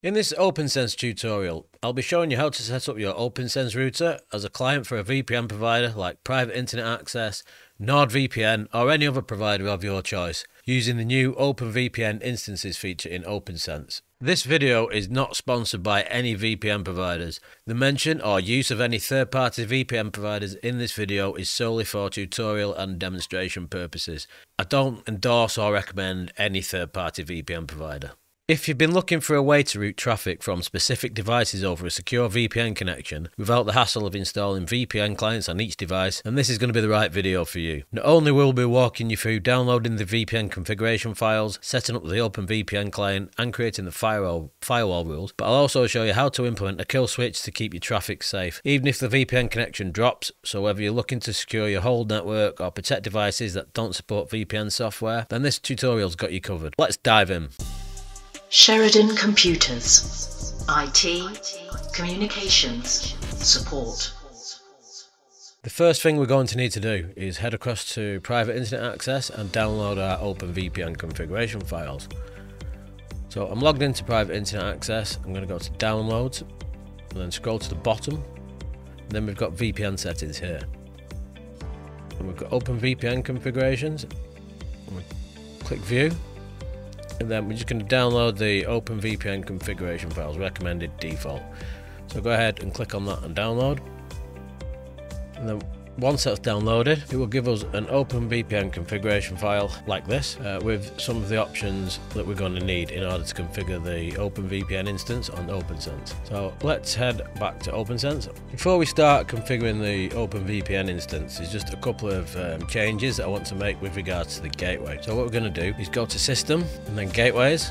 In this OPNsense tutorial, I'll be showing you how to set up your OPNsense router as a client for a VPN provider like Private Internet Access, NordVPN or any other provider of your choice using the new OpenVPN instances feature in OPNsense. This video is not sponsored by any VPN providers. The mention or use of any third-party VPN providers in this video is solely for tutorial and demonstration purposes. I don't endorse or recommend any third-party VPN provider. If you've been looking for a way to route traffic from specific devices over a secure VPN connection without the hassle of installing VPN clients on each device, then this is going to be the right video for you. Not only will we be walking you through downloading the VPN configuration files, setting up the OpenVPN client and creating the firewall, firewall rules, but I'll also show you how to implement a kill switch to keep your traffic safe, even if the VPN connection drops. So whether you're looking to secure your whole network or protect devices that don't support VPN software, then this tutorial's got you covered. Let's dive in. Sheridan Computers. IT, Communications, Support. The first thing we're going to need to do is head across to Private Internet Access and download our OpenVPN configuration files. So I'm logged into Private Internet Access, I'm going to go to Downloads, and then scroll to the bottom, and then we've got VPN settings here. And we've got OpenVPN configurations, click View, and then we're just going to download the OpenVPN configuration files recommended default. So go ahead and click on that and download. And then once that's downloaded, it will give us an OpenVPN configuration file like this uh, with some of the options that we're going to need in order to configure the OpenVPN instance on OPNsense. So let's head back to OPNsense. Before we start configuring the OpenVPN instance, there's just a couple of um, changes that I want to make with regards to the gateway. So what we're going to do is go to System and then Gateways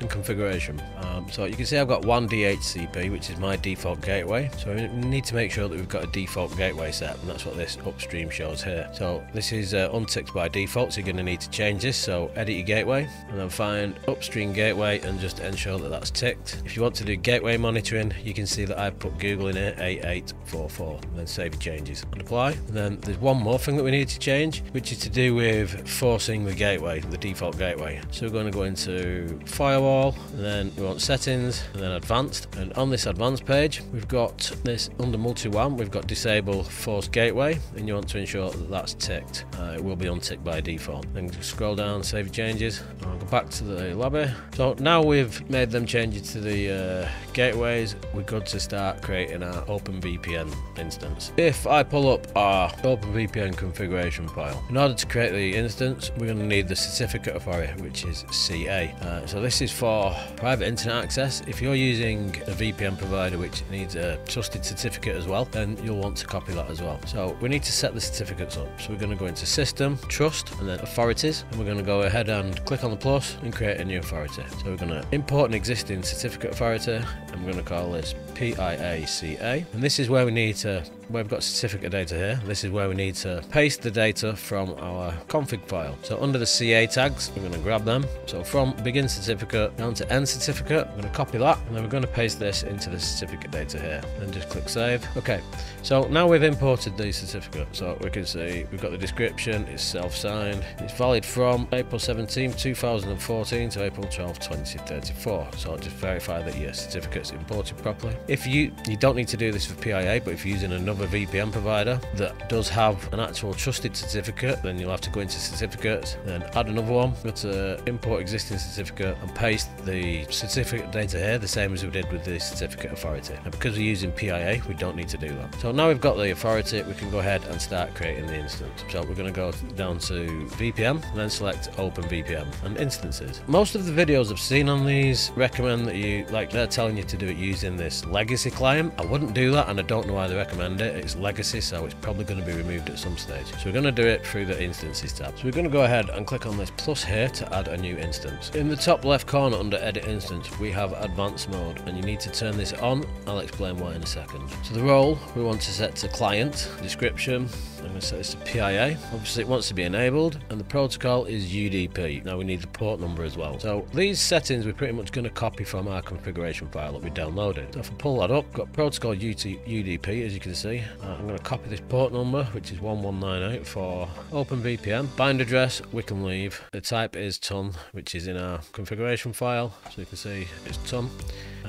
and configuration. Um, so you can see I've got one DHCP, which is my default gateway. So we need to make sure that we've got a default gateway set, and that's what this upstream shows here. So this is uh, unticked by default, so you're going to need to change this. So edit your gateway, and then find upstream gateway, and just ensure that that's ticked. If you want to do gateway monitoring, you can see that I've put Google in here, 8844, and then save your changes and apply. And then there's one more thing that we need to change, which is to do with forcing the gateway, the default gateway. So we're going to go into firewall and then we want settings, and then advanced. And on this advanced page, we've got this under multi-WAN, we've got disable force gateway, and you want to ensure that that's ticked. Uh, it will be unticked by default. Then scroll down, save changes. I'll go back to the lobby. So now we've made them changes to the uh, gateways, we're good to start creating our OpenVPN instance. If I pull up our OpenVPN configuration file, in order to create the instance, we're going to need the certificate authority, which is CA. Uh, so this is for private internet access. If you're using a VPN provider which needs a trusted certificate as well, then you'll want to copy that as well. So we need to set the certificates up. So we're going to go into System, Trust, and then Authorities. And we're going to go ahead and click on the plus and create a new authority. So we're going to import an existing certificate authority. And we're going to call this PIACA. And this is where we need to we've got certificate data here. This is where we need to paste the data from our config file. So under the CA tags, we're going to grab them. So from begin certificate down to end certificate, I'm going to copy that and then we're going to paste this into the certificate data here and just click save. Okay, so now we've imported the certificate. So we can see we've got the description, it's self-signed, it's valid from April 17, 2014 to April 12, 2034. So I'll just verify that your certificate's imported properly. If you, you don't need to do this for PIA, but if you're using another VPN provider that does have an actual trusted certificate, then you'll have to go into certificates, then add another one, go to import existing certificate and paste the certificate data here, the same as we did with the certificate authority. And because we're using PIA, we don't need to do that. So now we've got the authority, we can go ahead and start creating the instance. So we're going to go down to VPN, and then select OpenVPN and instances. Most of the videos I've seen on these recommend that you, like they're telling you to do it using this legacy client. I wouldn't do that, and I don't know why they recommend it it's legacy, so it's probably going to be removed at some stage. So we're going to do it through the instances tab. So we're going to go ahead and click on this plus here to add a new instance. In the top left corner under edit instance, we have advanced mode and you need to turn this on. I'll explain why in a second. So the role we want to set to client, description, I'm going to set this to PIA. Obviously it wants to be enabled and the protocol is UDP. Now we need the port number as well. So these settings we're pretty much going to copy from our configuration file that we downloaded. So I pull that up, got protocol UDP as you can see Uh, I'm going to copy this port number, which is 1198 for OpenVPN. Bind address, we can leave. The type is tun, which is in our configuration file. So you can see it's tun.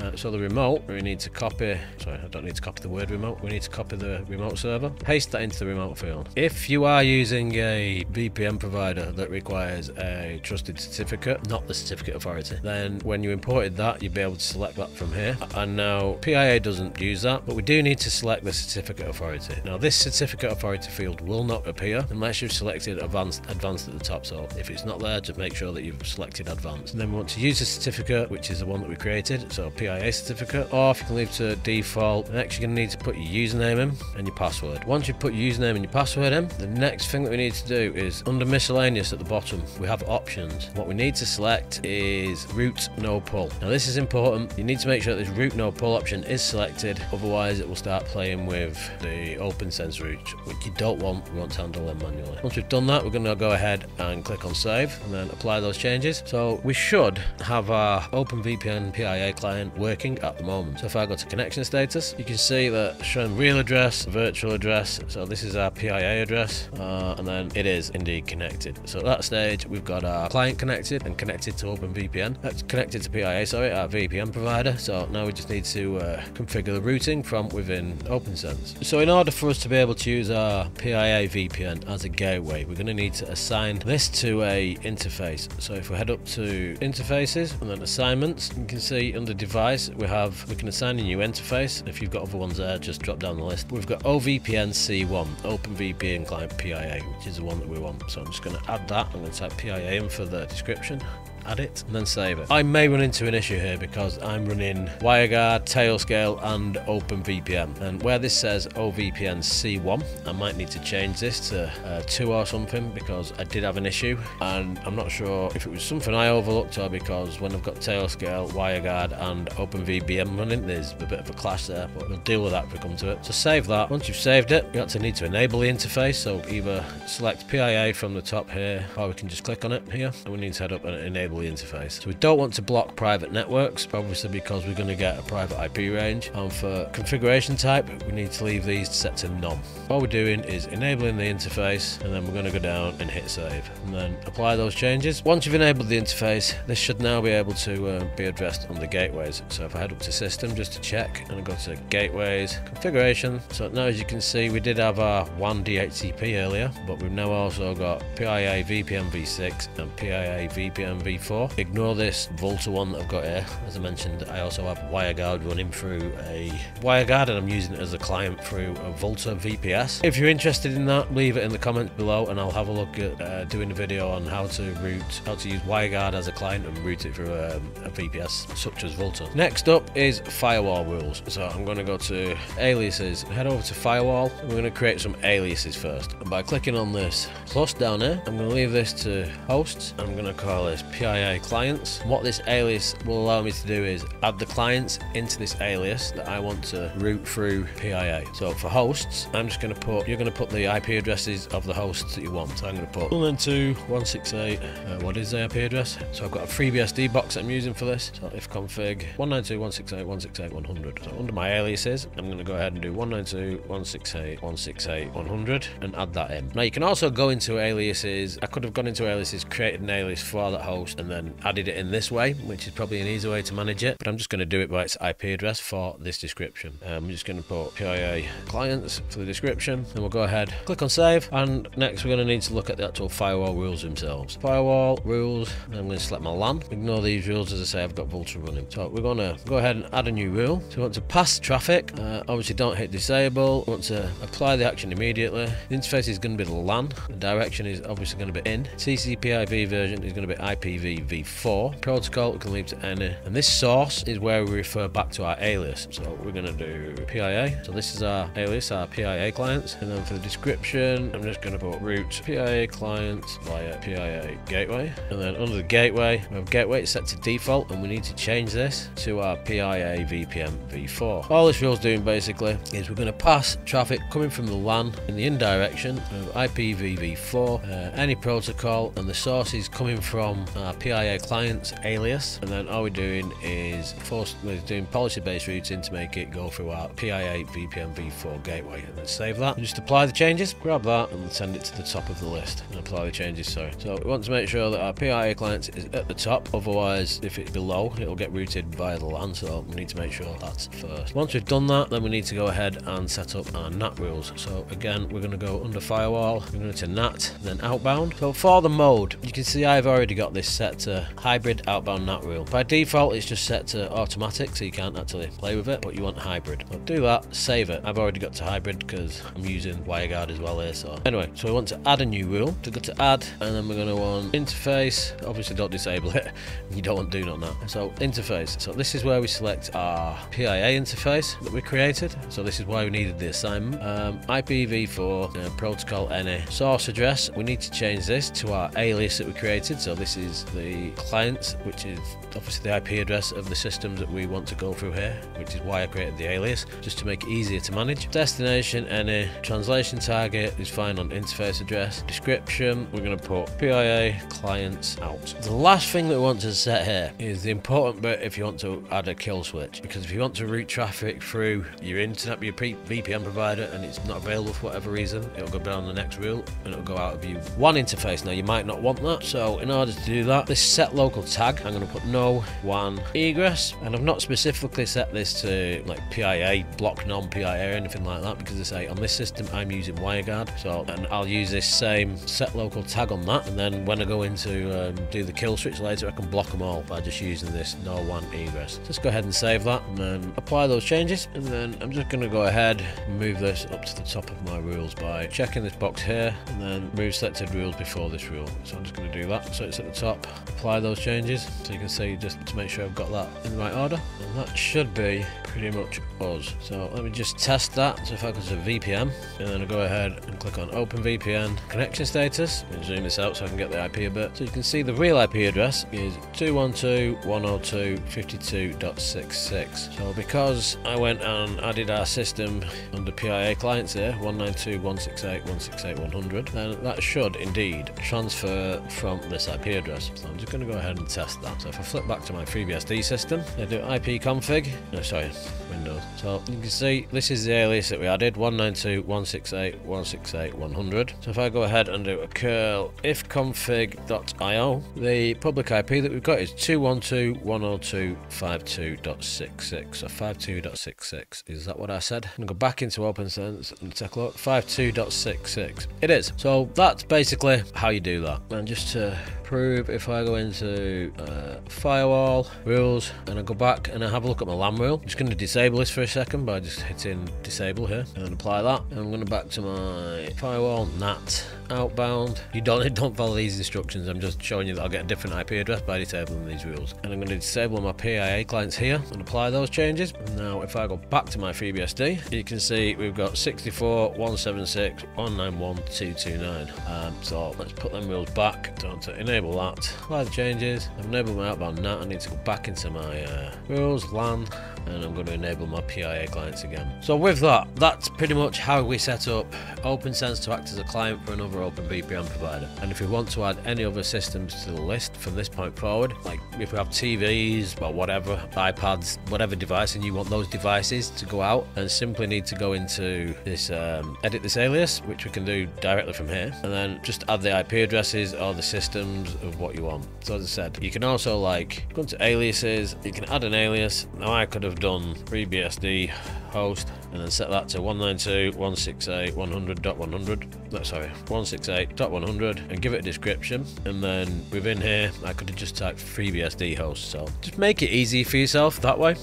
Uh, so the remote, we need to copy, sorry, I don't need to copy the word remote, we need to copy the remote server, paste that into the remote field. If you are using a VPN provider that requires a trusted certificate, not the certificate authority, then when you imported that, you'd be able to select that from here. And now PIA doesn't use that, but we do need to select the certificate authority. Now this certificate authority field will not appear unless you've selected advanced, advanced at the top. So if it's not there, just make sure that you've selected advanced. And then we want to use the certificate, which is the one that we created. So PIA certificate, or if you can leave to default, next you're going to need to put your username in and your password. Once you put your username and your password in, the next thing that we need to do is under miscellaneous at the bottom, we have options. What we need to select is route-nopull. Now this is important. You need to make sure this route-nopull option is selected, otherwise it will start playing with the OPNsense route, which you don't want. We want to handle them manually. Once we've done that, we're going to go ahead and click on save and then apply those changes. So we should have our OpenVPN PIA client working at the moment. So if I go to connection status, you can see that showing real address, virtual address. So this is our PIA address, uh, and then it is indeed connected. So at that stage, we've got our client connected and connected to OpenVPN. That's connected to PIA, sorry, our VPN provider. So now we just need to uh, configure the routing from within OPNsense. So in order for us to be able to use our PIA VPN as a gateway, we're going to need to assign this to a interface. So if we head up to interfaces and then assignments, you can see under device we have we can assign a new interface. If you've got other ones there, just drop down the list. We've got OVPN C1, OpenVPN client PIA, which is the one that we want. So I'm just going to add that. I'm going to type PIA in for the description add it, and then save it. I may run into an issue here because I'm running WireGuard, Tailscale, and OpenVPN. And where this says OVPN C1, I might need to change this to uh, 2 or something because I did have an issue. And I'm not sure if it was something I overlooked or because when I've got Tailscale, WireGuard, and OpenVPN running, there's a bit of a clash there, but we'll deal with that if we come to it. So save that. Once you've saved it, you actually need to enable the interface. So either select PIA from the top here, or we can just click on it here, and we need to head up and enable the interface. So we don't want to block private networks, obviously because we're going to get a private IP range. And for configuration type, we need to leave these set to none. What we're doing is enabling the interface, and then we're going to go down and hit save, and then apply those changes. Once you've enabled the interface, this should now be able to uh, be addressed on the gateways. So if I head up to system just to check, and I go to gateways, configuration. So now as you can see, we did have our WAN DHCP earlier, but we've now also got PIA VPN v6 and PIA VPN v4 Ignore this Vultr one that I've got here. As I mentioned, I also have WireGuard running through a WireGuard and I'm using it as a client through a Vultr VPS. If you're interested in that, leave it in the comments below and I'll have a look at uh, doing a video on how to route, how to use WireGuard as a client and route it through a, a VPS such as Vultr. Next up is firewall rules. So I'm going to go to aliases, head over to firewall. We're going to create some aliases first. And by clicking on this plus down here, I'm going to leave this to hosts. I'm going to call this PIA clients. What this alias will allow me to do is add the clients into this alias that I want to route through PIA. So for hosts, I'm just going to put, you're going to put the IP addresses of the hosts that you want. So I'm going to put 192.168, uh, what is the IP address? So I've got a FreeBSD box I'm using for this. So ifconfig 192.168.168.100. So under my aliases, I'm going to go ahead and do 192.168.168.100 and add that in. Now you can also go into aliases. I could have gone into aliases, created an alias for that host and then added it in this way, which is probably an easy way to manage it. But I'm just going to do it by its IP address for this description. Um, I'm just going to put PIA clients for the description. and we'll go ahead, click on save. And next we're going to need to look at the actual firewall rules themselves. Firewall rules. I'm going to select my LAN. Ignore these rules as I say I've got Vultr running. So we're going to go ahead and add a new rule. So we want to pass traffic. Uh, obviously don't hit disable. We want to apply the action immediately. The interface is going to be the LAN. The direction is obviously going to be in. TCP/IP version is going to be IPv v4 protocol can leave to any and this source is where we refer back to our alias. So we're going to do PIA so this is our alias our PIA clients. And then for the description I'm just going to put route PIA clients via PIA gateway. And then under the gateway we have gateway set to default and we need to change this to our PIA VPN v4 all this rule's doing basically is we're going to pass traffic coming from the LAN in the indirection of IPv4 uh, any protocol and the source is coming from our PIA clients alias, and then all we're doing is force, we're doing policy-based routing to make it go through our PIA VPN v4 gateway, and then save that. And just apply the changes, grab that, and send it to the top of the list, and apply the changes. Sorry. So we want to make sure that our PIA client is at the top. Otherwise, if it's below, it'll get routed via the LAN. So we need to make sure that's first. Once we've done that, then we need to go ahead and set up our NAT rules. So again, we're going to go under firewall, we're going to NAT, then outbound. So for the mode, you can see I've already got this set to hybrid outbound NAT rule. By default, it's just set to automatic, so you can't actually play with it, but you want hybrid. So do that, save it. I've already got to hybrid because I'm using WireGuard as well here. So anyway, so we want to add a new rule. To go to add, and then we're going to want interface. Obviously, don't disable it. You don't want to do not NAT. So interface. So this is where we select our PIA interface that we created. So this is why we needed the assignment. Um, IPv4 uh, protocol any source address. We need to change this to our alias that we created. So this is the clients, which is obviously the IP address of the systems that we want to go through here, which is why I created the alias, just to make it easier to manage. Destination, any translation target is fine on interface address. Description, we're going to put PIA clients out. The last thing that we want to set here is the important bit if you want to add a kill switch, because if you want to route traffic through your internet, your VPN provider, and it's not available for whatever reason, it'll go down the next rule and it'll go out of view. One interface. Now you might not want that, so in order to do that, this set local tag, I'm going to put no one egress, and I've not specifically set this to like PIA, block non-PIA or anything like that, because I say on this system I'm using WireGuard, so and I'll use this same set local tag on that, and then when I go into um, do the kill switch later, I can block them all by just using this no one egress. Just go ahead and save that, and then apply those changes, and then I'm just going to go ahead and move this up to the top of my rules by checking this box here, and then move selected rules before this rule. So I'm just going to do that, so it's at the top. Apply those changes, so you can see just to make sure I've got that in the right order, and that should be pretty much us. So let me just test that. So if I go to VPN, and then I go ahead and click on OpenVPN connection status, and zoom this out so I can get the IP a bit. So you can see the real IP address is 212.102.52.66. So because I went and added our system under PIA clients here, 192.168.168.100, then that should indeed transfer from this IP address. So I'm just going to go ahead and test that. So if I flip back to my FreeBSD system, I do ipconfig, no sorry, Windows. So you can see this is the alias that we added, 192.168.168.100. So if I go ahead and do a curl ifconfig.io, the public IP that we've got is 212.102.52.66. So 52.66. Is that what I said? I'm going to go back into OPNsense and take a look. 52.66. It is. So that's basically how you do that. And just to prove, if I go into uh, firewall rules and I go back and I have a look at my LAN rule, I'm just going to disable this for a second by just hitting disable here and apply that. And I'm going to back to my firewall NAT outbound. You don't don't follow these instructions. I'm just showing you that I'll get a different IP address by disabling these rules. And I'm going to disable my PIA clients here and apply those changes. Now, if I go back to my FreeBSD, you can see we've got 64, 176, 191, 229. Um, so let's put them rules back. So to enable that, apply the changes. I've enabled my outbound NAT. I need to go back into my uh, rules, LAN, and I'm going to enable my PIA clients again. So with that, that's pretty much how we set up OPNsense to act as a client for another OpenVPN provider. And if we want to add any other systems to the list from this point forward, like if we have TVs or whatever, iPads, whatever device, and you want those devices to go out, then simply need to go into this um, edit this alias, which we can do directly from here, and then just add the IP addresses or the systems of what you want. So as I said, you can also like go to aliases, you can add an alias. Now I could have done FreeBSD host and then set that to 192.168.100.100 no, sorry 168.100 and give it a description. And then within here I could have just typed FreeBSD host. So just make it easy for yourself that way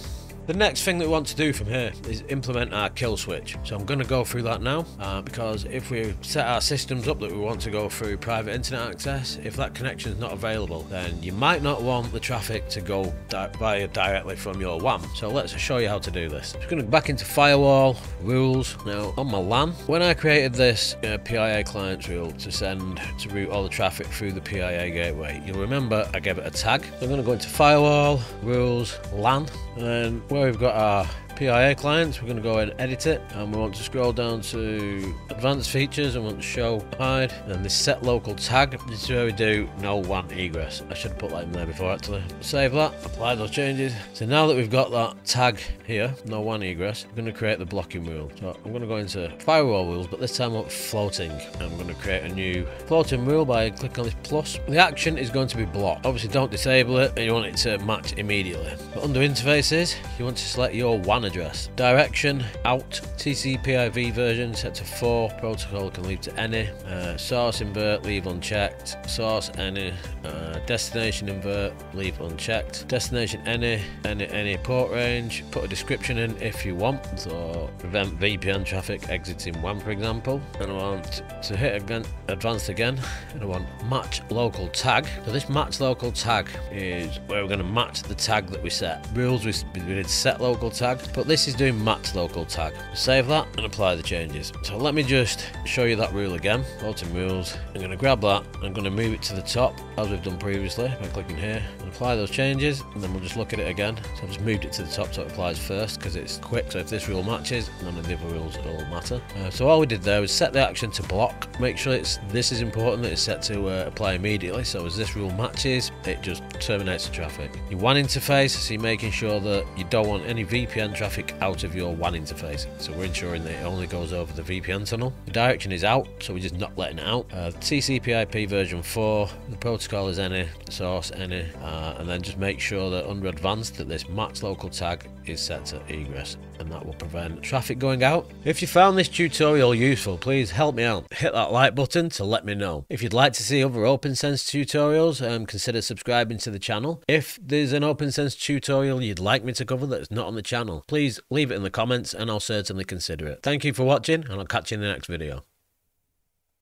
the next thing that we want to do from here is implement our kill switch. So I'm going to go through that now uh, because if we set our systems up that we want to go through private internet access, if that connection is not available, then you might not want the traffic to go di via directly from your WAN. So let's show you how to do this. I'm going to go back into firewall rules. Now on my LAN, when I created this uh, PIA client rule to send to route all the traffic through the PIA gateway, you'll remember I gave it a tag. So I'm going to go into firewall rules LAN and where we've got our PIA clients, we're going to go ahead and edit it and we want to scroll down to advanced features and want to show hide and this set local tag. This is where we do NO_WAN_EGRESS. I should have put that in there before actually. Save that, apply those changes. So now that we've got that tag here, NO_WAN_EGRESS, I'm going to create the blocking rule. So I'm going to go into firewall rules, but this time up floating. I'm going to create a new floating rule by clicking on this plus. The action is going to be block. Obviously don't disable it and you want it to match immediately. But under interfaces, you want to select your WAN address. Direction, out, TCP/IP version set to 4, protocol can leave to any, uh, source invert leave unchecked, source any, uh, destination invert leave unchecked, destination any, any, any port range, put a description in if you want, so prevent VPN traffic exiting WAN for example, and I want to hit advanced again, and I want match local tag, so this match local tag is where we're going to match the tag that we set. Rules we, we did set local tag, but this is doing match local tag. Save that and apply the changes. So let me just show you that rule again. Floating rules. I'm going to grab that. I'm going to move it to the top as we've done previously by clicking here and apply those changes and then we'll just look at it again. So I've just moved it to the top so it applies first because it's quick. So if this rule matches, none of the other rules at all matter. Uh, so all we did there was set the action to block. Make sure it's this is important that it's set to uh, apply immediately. So as this rule matches, it just terminates the traffic. Your WAN interface, so you're making sure that you don't want any VPN traffic out of your WAN interface. So we're ensuring that it only goes over the VPN tunnel. The direction is out, so we're just not letting it out. Uh, TCP/IP version 4, the protocol is any, source any, uh, and then just make sure that under advanced that this match local tag is set to egress, and that will prevent traffic going out. If you found this tutorial useful, please help me out. Hit that like button to let me know. If you'd like to see other OPNsense tutorials, um, consider subscribing to the channel. If there's an OPNsense tutorial you'd like me to cover that's not on the channel, please leave it in the comments and I'll certainly consider it. Thank you for watching and I'll catch you in the next video.